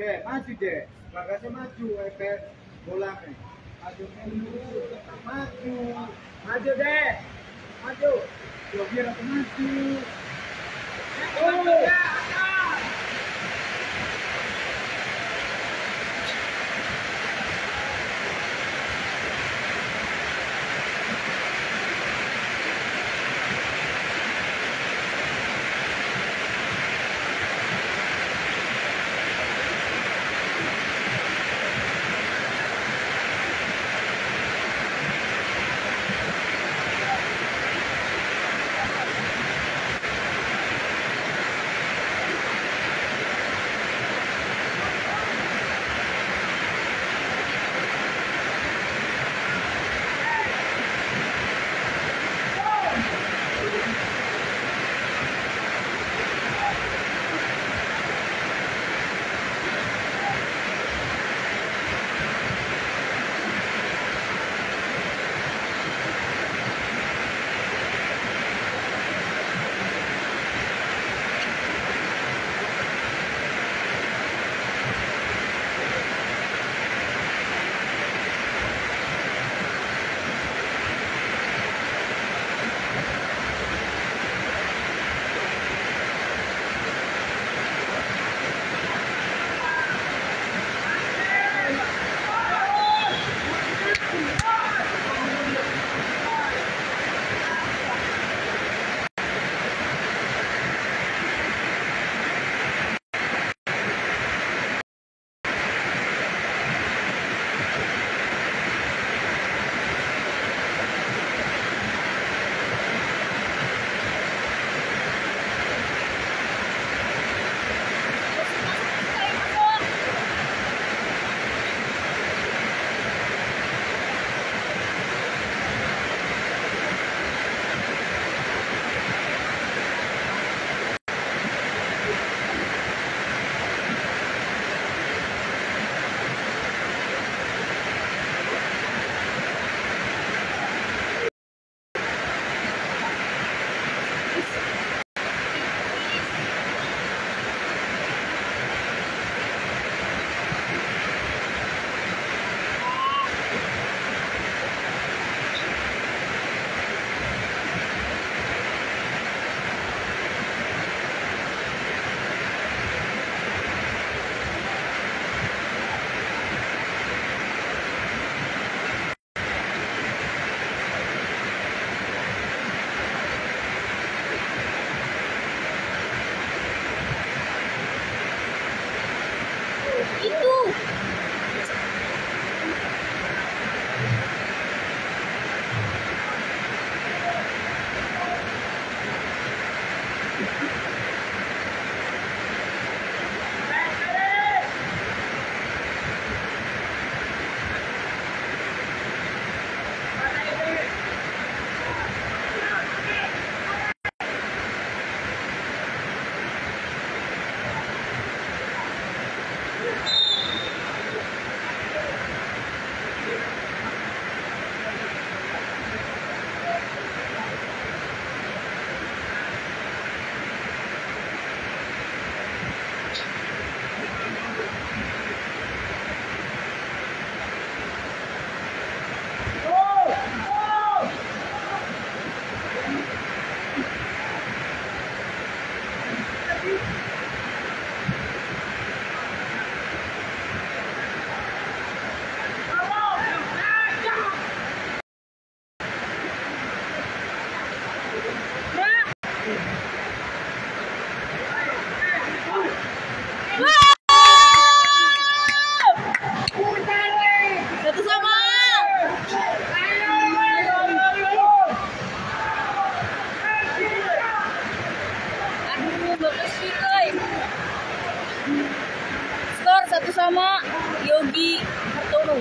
Oke, maju deh. Bagasi maju, efek bolanya. Maju maju, maju, deh, maju. Yo biar maju. Oh. Itu. Satu Satu sama Yogi Hartono.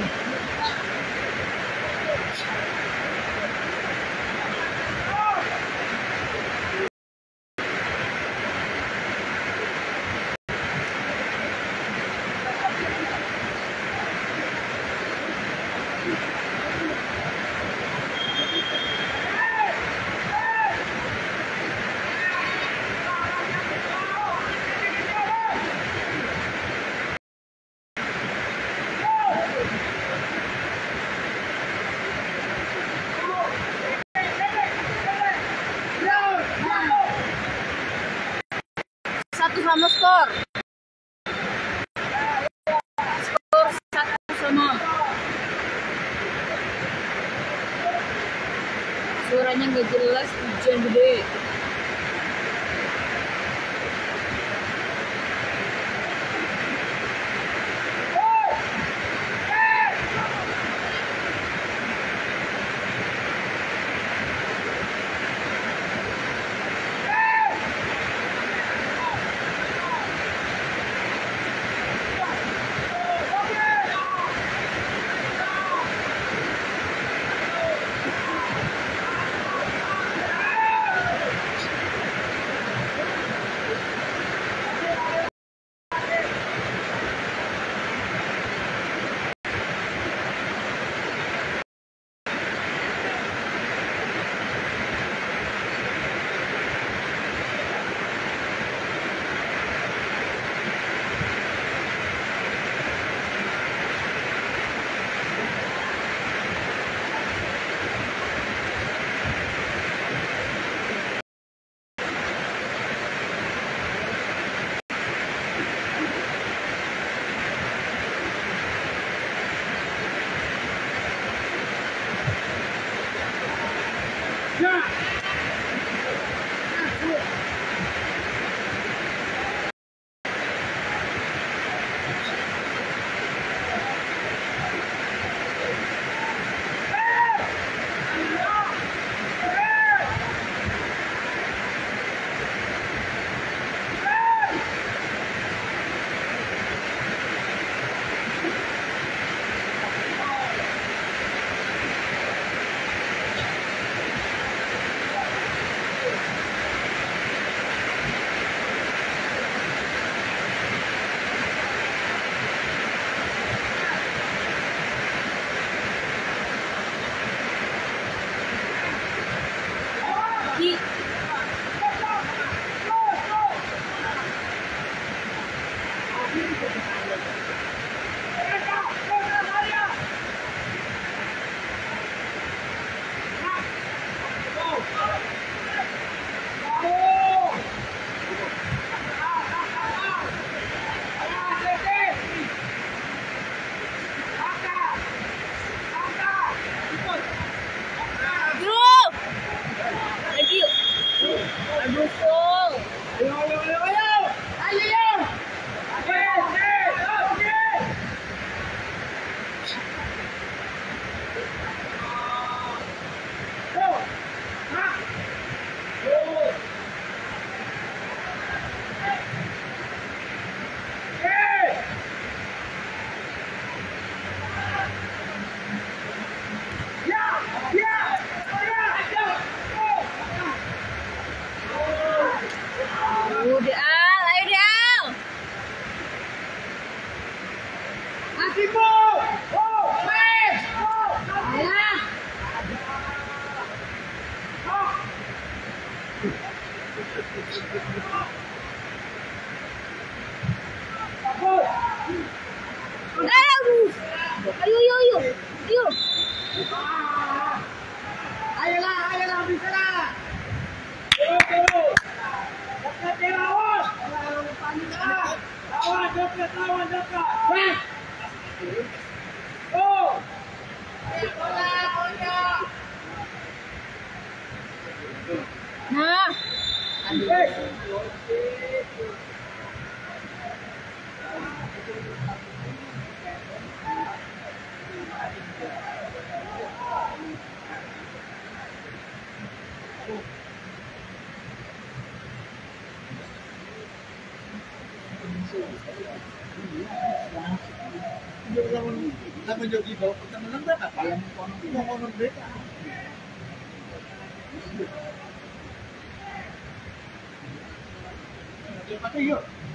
Ngomong mereka.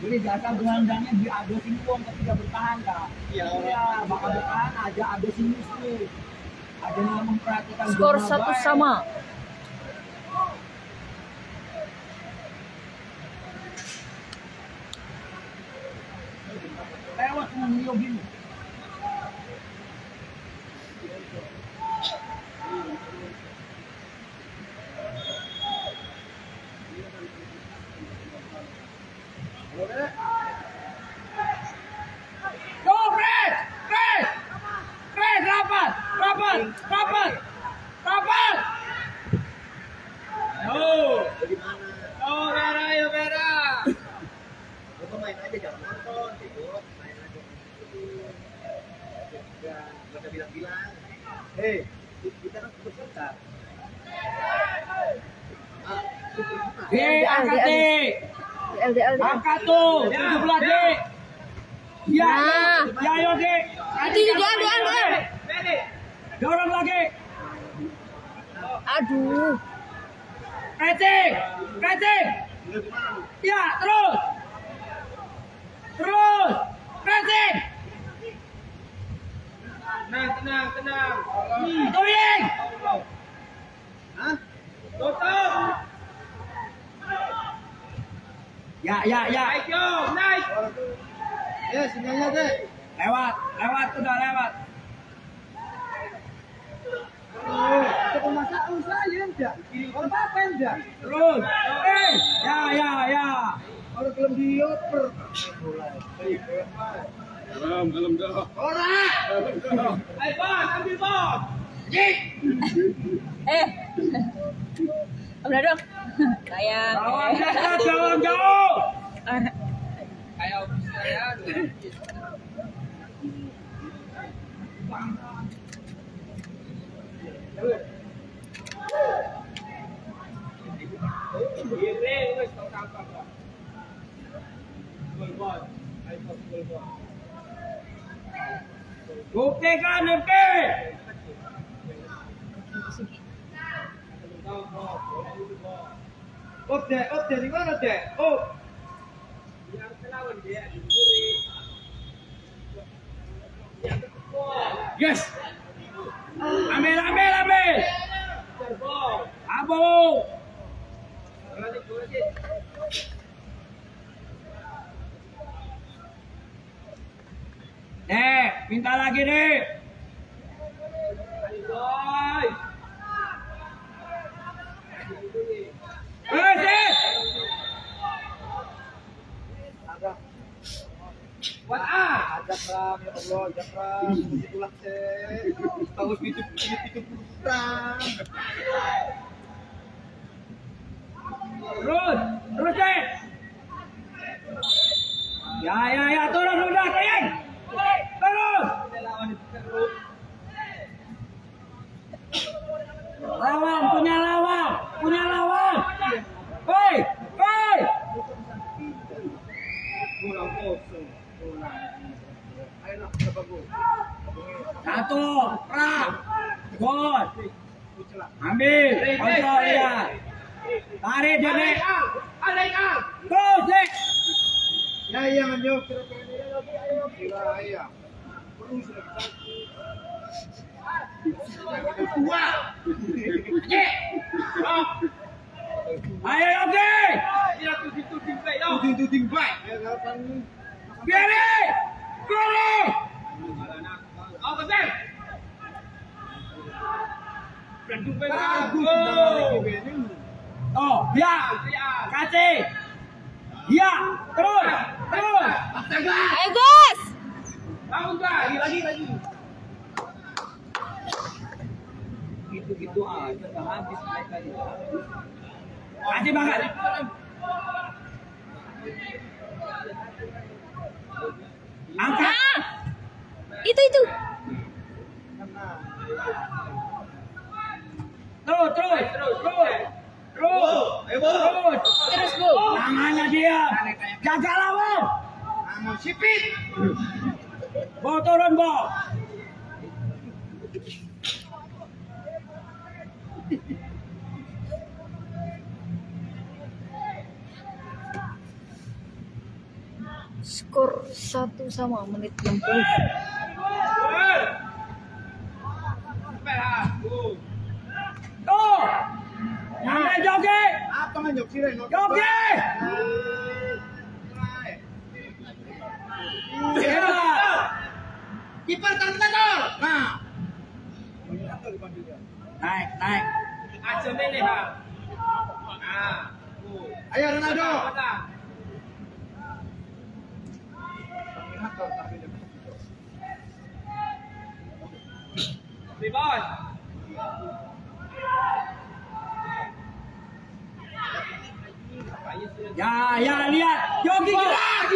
Jadi jasa gelandangnya di ado sini uang ketika bertahan kak. Iya, Iya, bakal bertahan aja ado. Ada yang memperhatikan skor satu baik. sama. Lewat cuma Rio gini. Go, press! Press! Press, rapat! Rapat! Rapat! Rapat! Oh! Bagaimana? Oh, Vera, ayo Vera! Kamu main aja jangan nonton, tidur. Main aja. Nggak usah bilang-bilang. Hei, kita kan peserta. Dek, angkat! LDL Angkat tuh, tujuh belas dek! Ya, ya ayo dek! Itu juga LDL, LDL. Dorong lagi! Aduh. Kacing! Kacing! Ya, terus! Terus! Kacing! Tenang, tenang, tenang. Hmm! Hah? Tutup! Ya, ya, ya. Naik, yo, naik. Ya, sinyalnya deh. Lewat, lewat, udah lewat. Oh, itu pemasakan saya enggak. Kalau apa enggak? Terus. Eh, ya, ya, ya. Kalau belum dioper. Dalam, dalam dah. Ora. Ayo, Bang, ambil bom. Jik. Eh. Udah dong. Kayak. Lawan dekat, lawan jauh. Kayak Buktikan, Rifki. Oh, dek, oh, dek, di mana, dek? Oh. Yes. Ambil, ambil, ambil. Abu. Dek, minta lagi. Eh, Dek. Ada, Buat ah. ram, ya Allah, ram. Itulah, dek. Tahu itu, itu, ram. Terus, terus, Dek. Ya, ya, ya, turun sudah, Dek. Lawan, punya lawan, punya lawan. Hei, hei. Satu, rak. Gol. Ambil, kontrol ya. Tarik, Dek. Terus, Dek. Ya, iya, menjauh. Iya. Ayo. Ya, lagi, Benny. Oh, ya. Kasih. Ya, terus, terus. Ayo guys. Bangun Pak. Lagi lagi lagi. Gitu-gitu aja nggak habis mereka itu. Kasih banget. Angkat. Nah. Itu itu. Terus, terus, terus, terus, Bo. terus. Bu. Tangannya dia. Jaga lawan. Bangun sipit. Bawa turun, bawa. Skor satu sama menit 60. Tuh. Jangan joget. Apa nganjok sih Ren? Joget. Ya. Kiper tertenor. Nah. Naik, naik. Aja milih ha. Nah. Ayo Ronaldo. Bebas. Ya, ya lihat. Yogi gerak.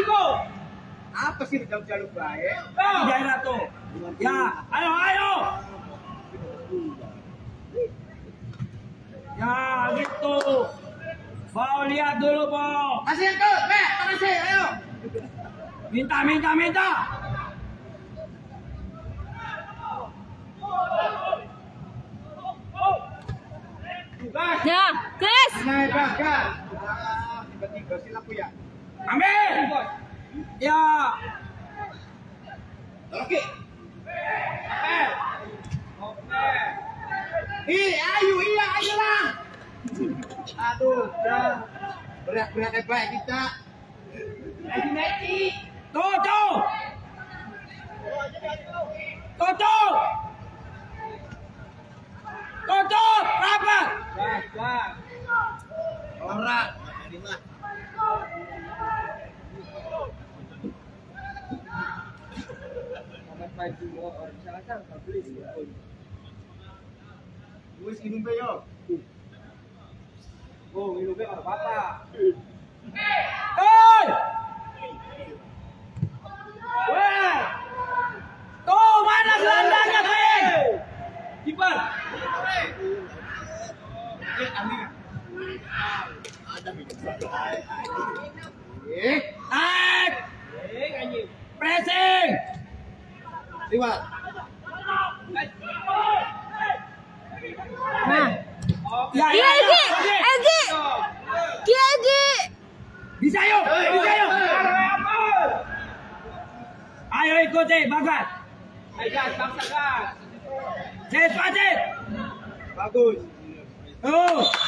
Apa sih jauh-jauh baik? Di daerah tuh. Ya, ayo, ayo. Ya, gitu. Mau lihat dulu, Bo. Kasih tuh, Mek, kasih, ayo. Minta, minta, minta. Ya, guys. Naik tiba-tiba silap ya. Ambil. Ya. Oke. Oke. Ih, ayo, iya, ayo lah. Aduh, dah. Berat-berat hebat kita. Ayo, Messi. Tuh, tuh. Tuh, tuh. Tuh, tuh. Rapat. Gas, gas. Ora. Lima. Wis minum pe yo. Oh, minum pe. Hei. Tuh, mana gelandangnya, Eh, eh anjing. Pressing. Liwat. Nah. Ya, Iya, ya, Egi. ya. Egi. Bisa yuk, bisa yuk. Ayo ikuti, bagat. Ayo gas, bangsa gas. Wajib. Bagus. Tuh.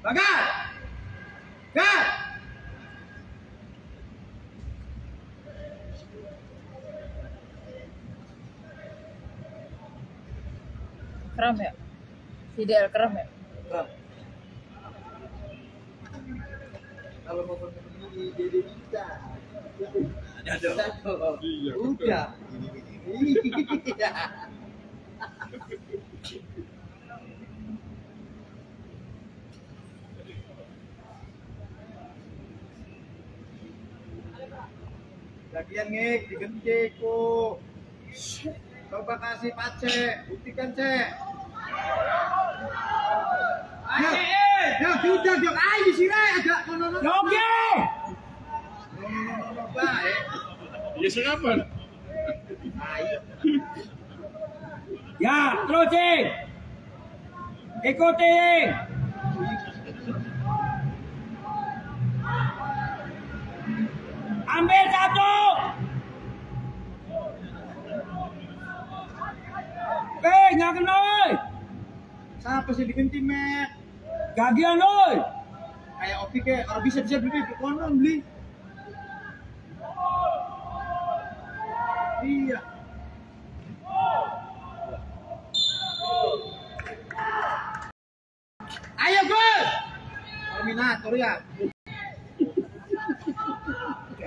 Bagat! Gat! Kram ya. Fidel kram ya. Kalau mau bertemu di Dede Bisa. Ada dong. Udah. Iya. Lagian ngek, digente kok. Coba kasih pace, buktikan cek. Ayo, ya sudah dong, ayo sih agak nono baik. Ya siapa? Ayo. Ya, terusin. Ikutin. Ambil satu. Eh, nggak kena, oi. Siapa sih diganti Mek? Gagian, oi. Kayak opi kayak orang bisa bisa beli beli konon beli. Iya. Ayo Gus. Terminator ya.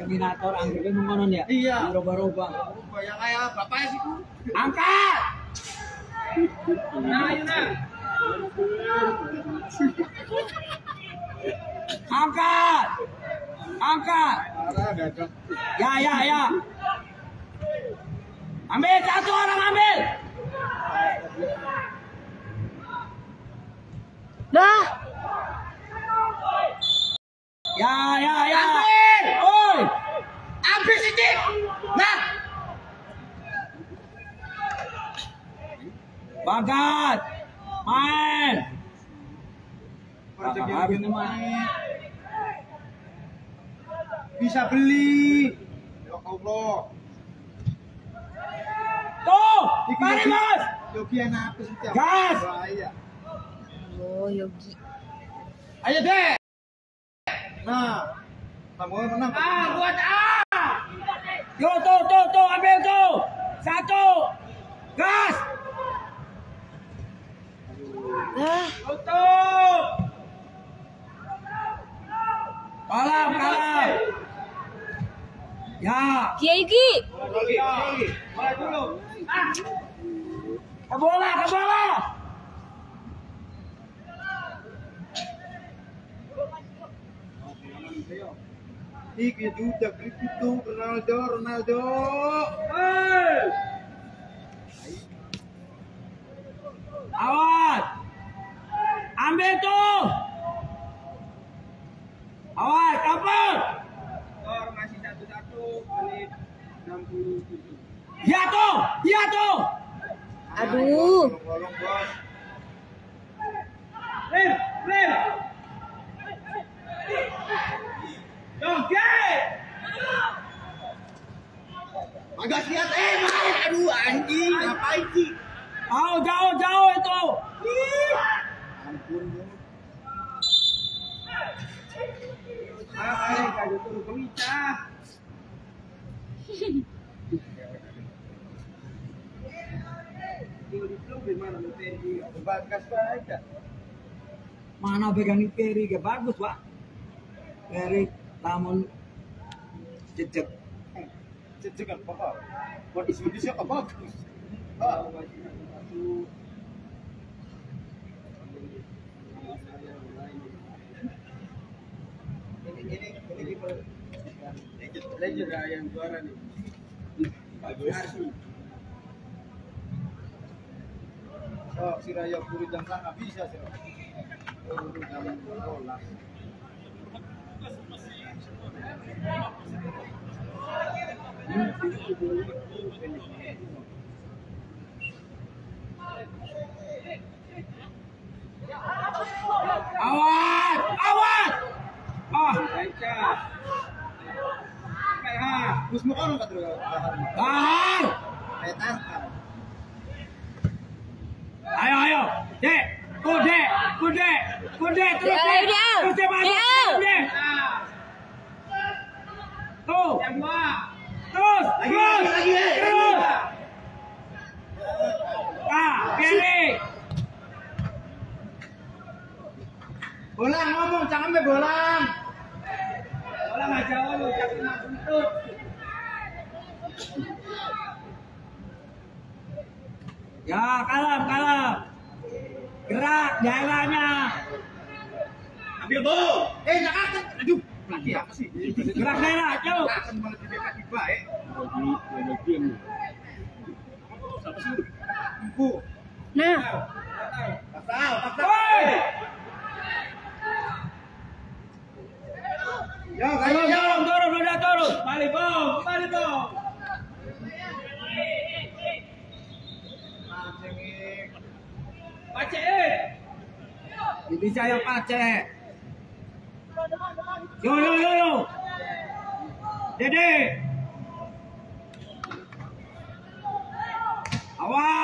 Terminator anggapnya mengonon ya. Iya. Roba-roba. Kayak kayak bapaknya sih tuh. Angkat. Nah, ayo nah. Angkat. Angkat. Ya, ya, ya. Ambil satu orang ambil. Dah. Ya, ya, ya. Ambil. Oi. Ambil sedikit. Nah. Bagat. Main. Harus main. Bisa beli. Ya Allah. Tuh. Mari, Mas. Yogi? Tiap? Gas. Bahaya. Oh, Yogi. Ayo deh. Nah. Kamu menang. Ah, buat ah. Yo, tuh, tuh, tuh. Ambil tuh. Satu. Gas. Dah. Tutup. Kalah, kalah. Ya. Kia Yogi. Yogi, Yogi. Mulai dulu. Ah. Ke bola, ke bola. Iki juga itu Ronaldo, Ronaldo. Hei. Awas. Ambil tuh. Awas, kapal. Skor masih satu-satu menit 67. Ya tuh, ya tuh. Aduh. Tolong, bos. Lim, lim. Oke. Agak lihat eh main. Aduh anjing, ngapain sih? Jauh, jauh, jauh itu. Ampun, bos. Ah, ayo kayu turun kemita. Bagas baik Mana pegang Kerry ke bagus, Pak. Kerry namun jejak. Cecek apa? Buat isi siapa bagus? っちゃれよよ。よよでで。あわー。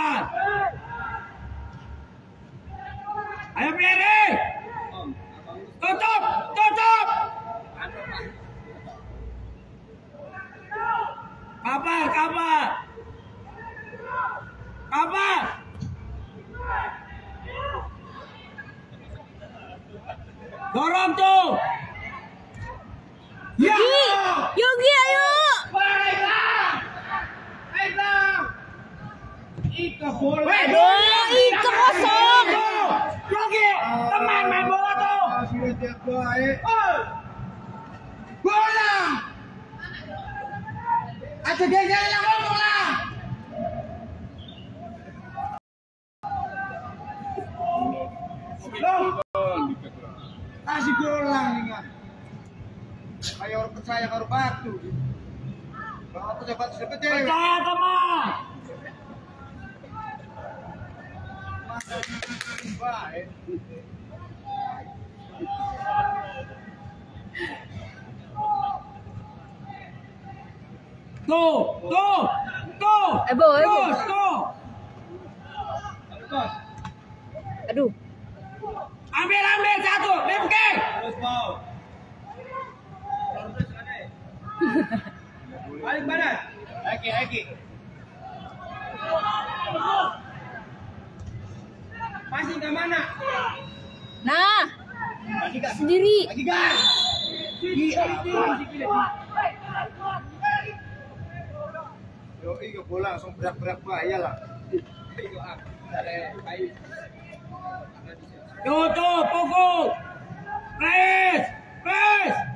Masih ke mana? Nah, sendiri. Lagi? Yo, iya bola langsung berak-berak bahaya lah. Ah. Tuh, tuh, pukul. Press. Press.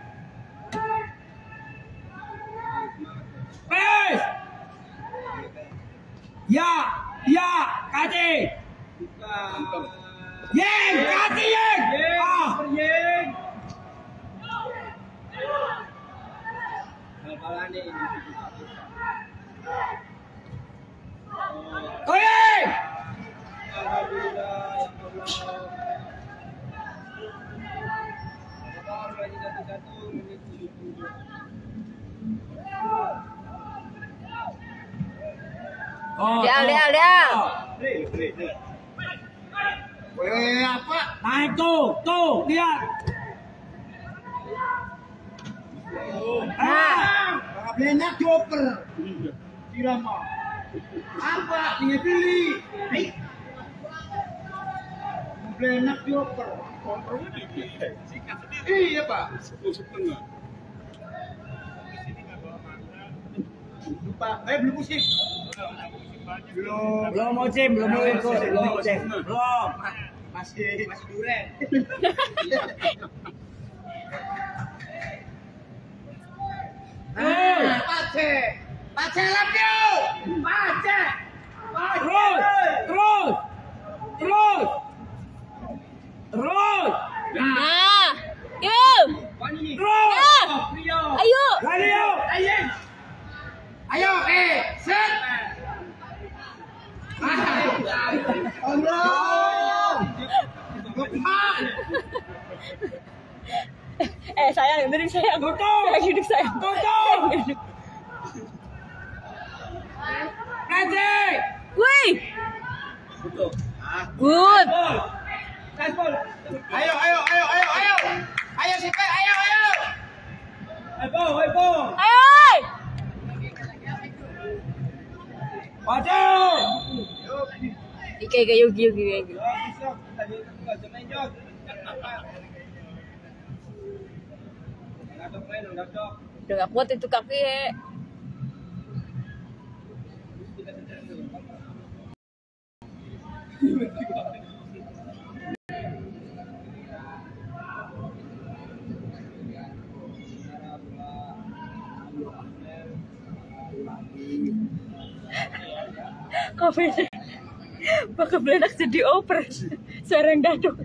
Belum. Belum musim, belum belum. Masih masih duren. Hey. Pace. Pace lapio. Pace. Terus, terus, terus, terus, Nah. Yuk. Pani. terus. Rio. Ayo. Ayo. Ayo, eh, set. Eh, sayang, dari sayang. Tutup. Sayang hidup sayang. Tutup. Kasih. Wih. Ah, Good. Ayo, ayo, ayo, ayo, ayo. Ayo si Pe, ayo, ayo. Ayo, ayo. Ayo. Dok main, enggak dok. Udah gak kuat itu kaki ya. Kafe Pakai belenak jadi daduk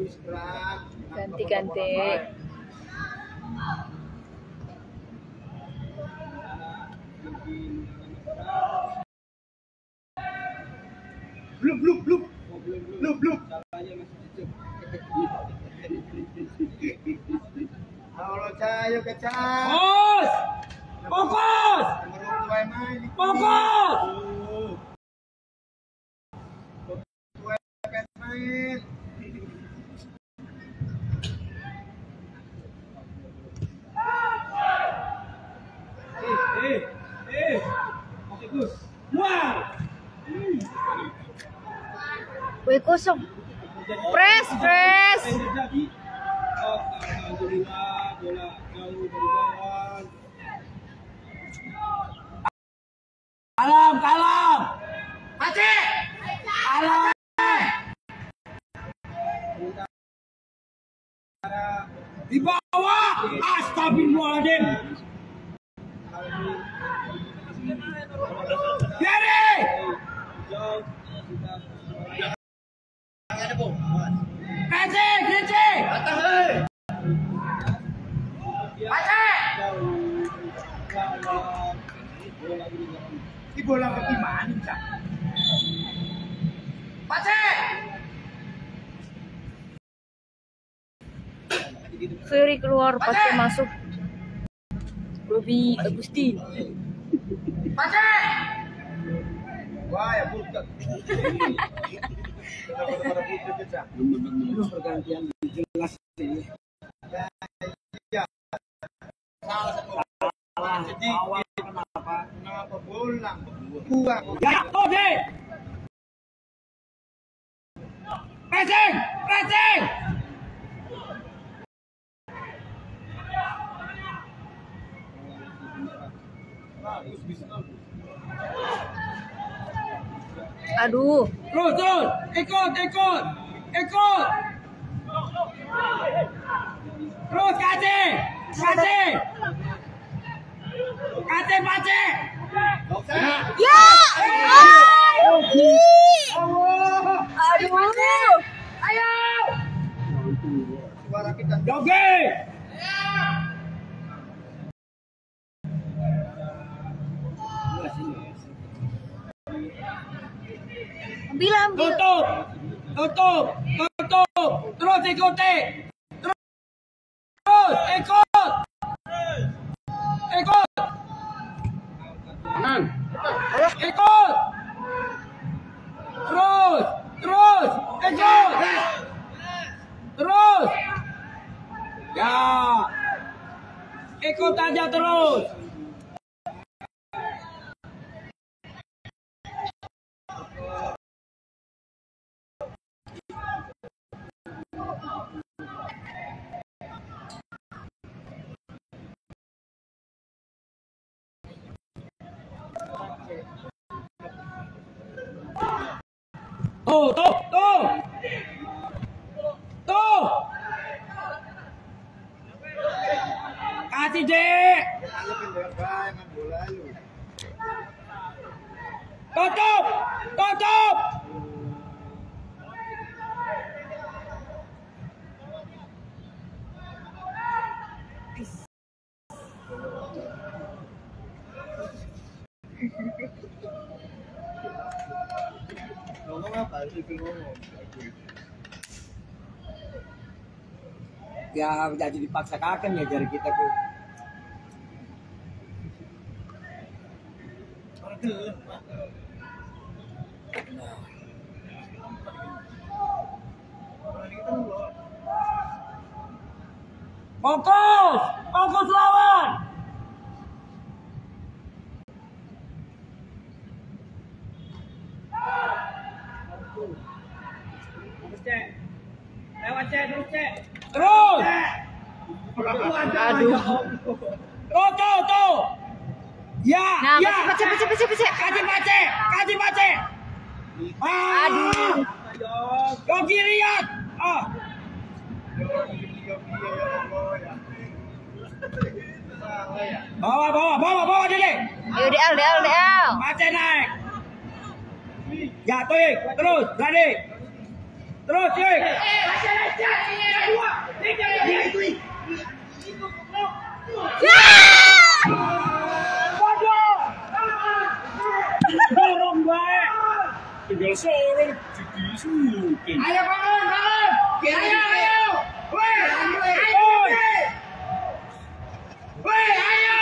Wis, Bram. Ganti-ganti. じ。Ini bola gimana cak. Fury keluar, Pace masuk. Robi Agustin. Pace. Wah ya Belum pergantian jelas. Salah. Jadi Awal kenapa? Kenapa bolang Buang Ya, Tode. Passing, passing. Aduh. Terus, terus. Ikut, ikut. Ikut. Terus kasih. Kasih. Kasih, kasih. Ya! Aduh. Aduh. Ayo. Suara kita Jogi. Ambil. Tutup. Tutup. Tutup. Terus ikuti. Terus. Terus. Ikut. Ikut. Tenang. Ikut. Terus. Terus. Ikut. Terus. Ya. Ikut aja terus. Tuh, tuh, tuh. Tuh. Kasih, Dek. Tutup. Ngomong apa itu ngomong Jadi dipaksakan ya jari kita tuh. Fokus! Fokus lawan! Terus! Aduh. Tuh, tuh, tuh! Ya, Nah, ya! pace, pace, pace, pace, pace. Kasih pace! Kasih pace! Ah! Aduh. Yogi lihat! Ah! Bawa, bawa, bawa, bawa, Dede! Ayo DL, DL, DL. Pace naik! Ya, tuh, Yik. terus, berani! Terus, Yik! Waduh! Dorong baik! Tinggal sorong, masukin. Ayo bangun, bangun. Ayo, ayo. Woi, ayo. Woi, ayo.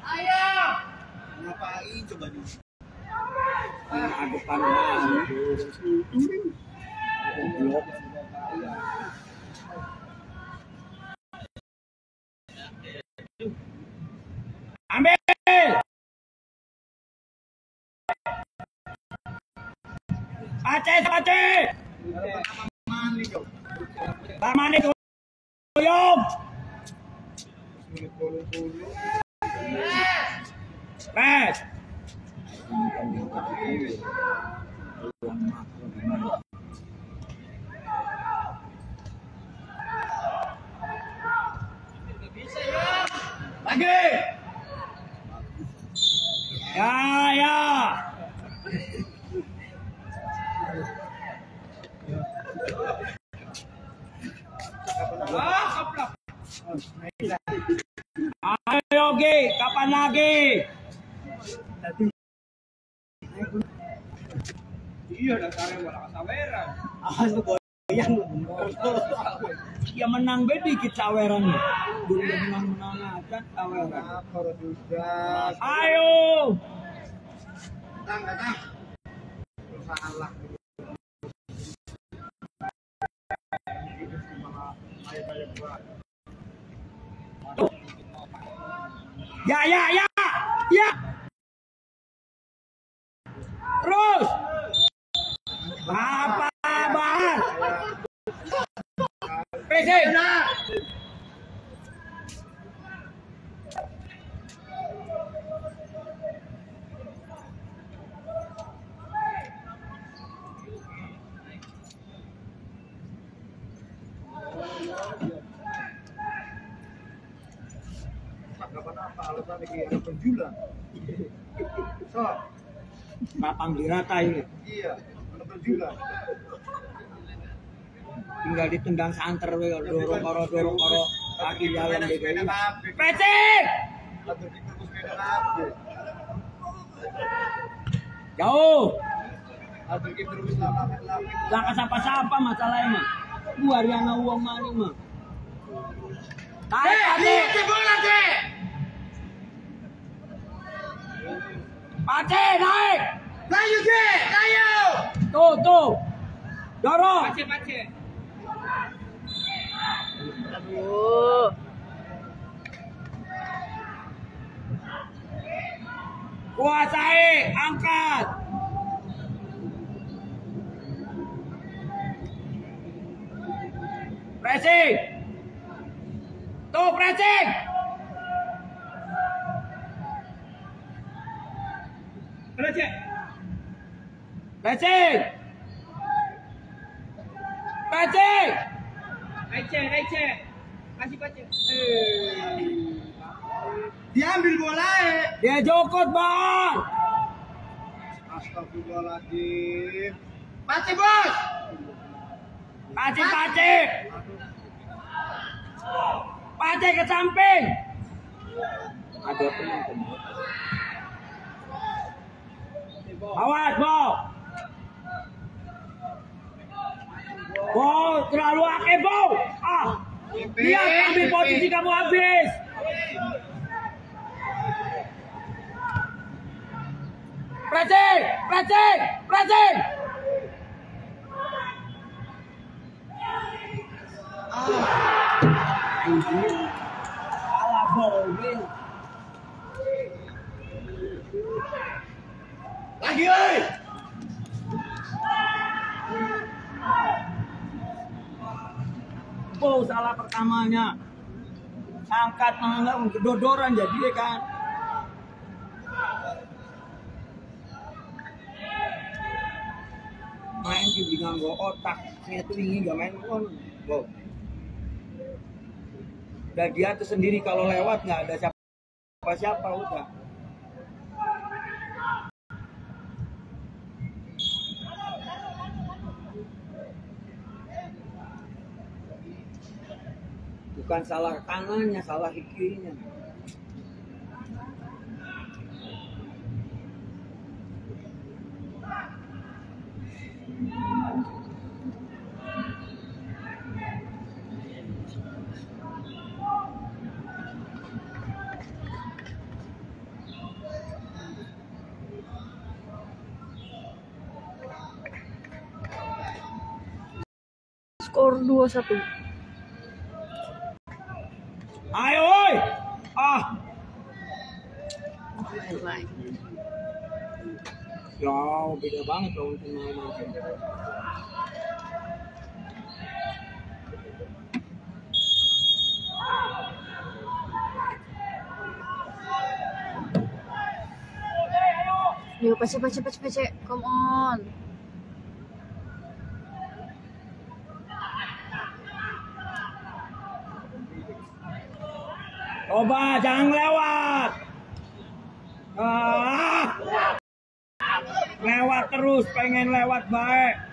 Ayo. Ngapain coba nih? Nah, depan Goblok. Ambil. Pace, pace. Mani kau. Tamani tuyom. Mulut bolong-bolong. Pes. Lagi. Ya, ya. Ayo, Gi. Kapan lagi? Iya. Ya menang be dikit caweran. Dulu menang-menang aja caweran. Apa juga? Ayo. Datang, datang. Salah. Ya, ya, ya. Ya. Terus. Apa bahas? PC. Alasan ini ada? So, iya, ada. Tinggal ditendang santer we dorong koro dorong koro kaki jalan sepeda kabeh. Jauh. Lah sapa-sapa masalahnya mah. Gua yang uang mani mah. Tarik Pace. Pace naik. Layu, Dek! Layu! Tuh tuh. Dorong. Aduh. Kuasai, angkat. Pressing. Tuh pressing. Pressing. Pressing. Diambil bola, eh! Dia jokot bang. Astagfirullahaladzim. Pace, bos! Pace pace. Pace ke samping. Ada teman-teman. Awas, Bo. Bo, terlalu akeh, Bo. Ah, lihat ambil posisi kamu habis. Pressing, pressing, pressing. Salah bowling. Lagi, oi! Oh, salah pertamanya. Angkat menganggap kedodoran jadi kan. Main di nganggo otak, saya tuh ingin gak main. Bo. Dan dia tuh sendiri kalau lewat nggak ada siapa siapa udah. bukan salah kanannya salah kirinya skor 2-1 ya beda banget dong pemain macam. Yuk, cepat, cepat, cepat, cepat. Come on. Coba jangan lewat. Pengen lewat baik.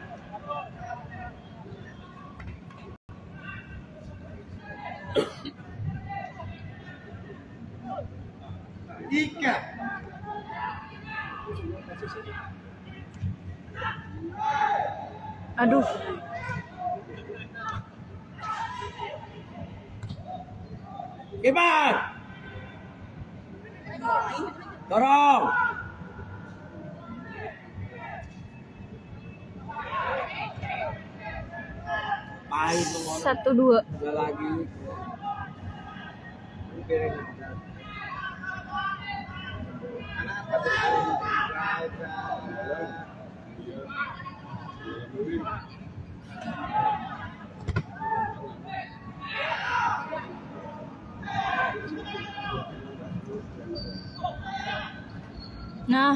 Satu dua. Udah lagi. Nah,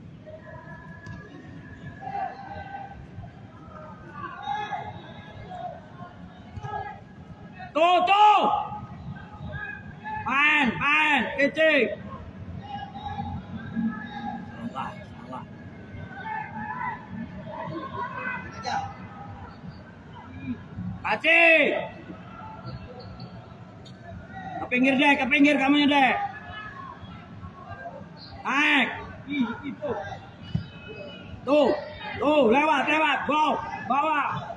Tuh, tuh. Pan, pan, kecil. Salah, salah. Kasih. Ke pinggir deh, ke pinggir kamunya deh. Naik. Itu. Tuh, tuh, lewat, lewat, bawa, bawa.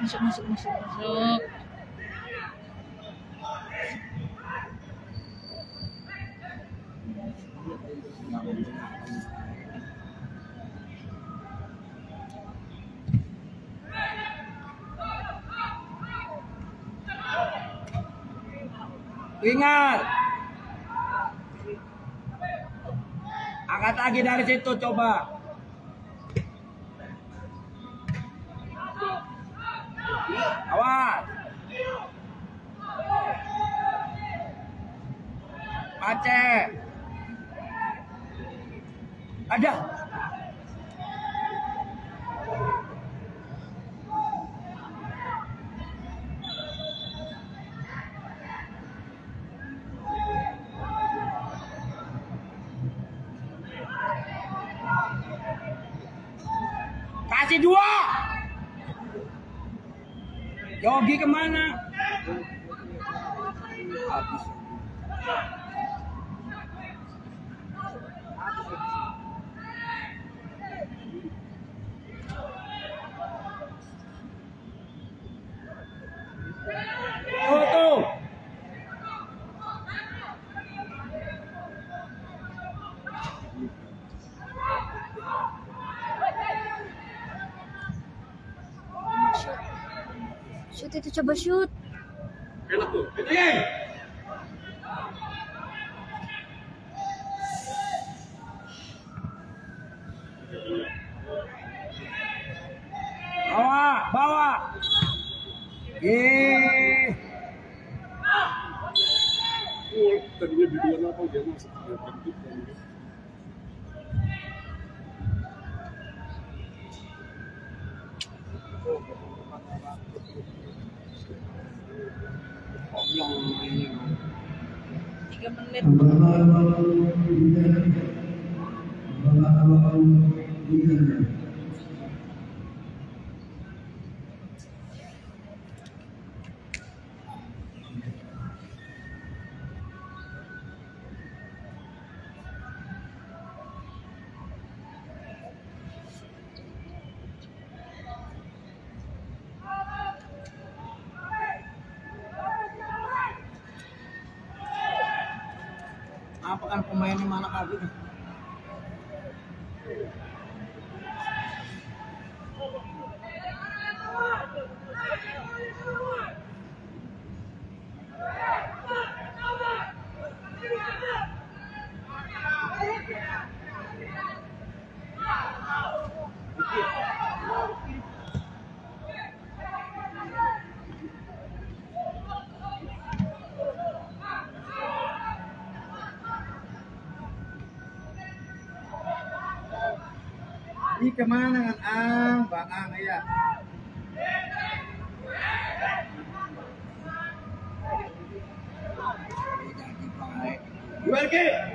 Masuk, masuk, masuk, masuk. Ingat. Angkat lagi dari situ coba. Awas. Aceh. Ada. Yogi ke mana? Habis. Tuh, tuh. Shoot itu coba shoot. Bawa, Ini ke mana kan ang, bang ang ya. Jual ke?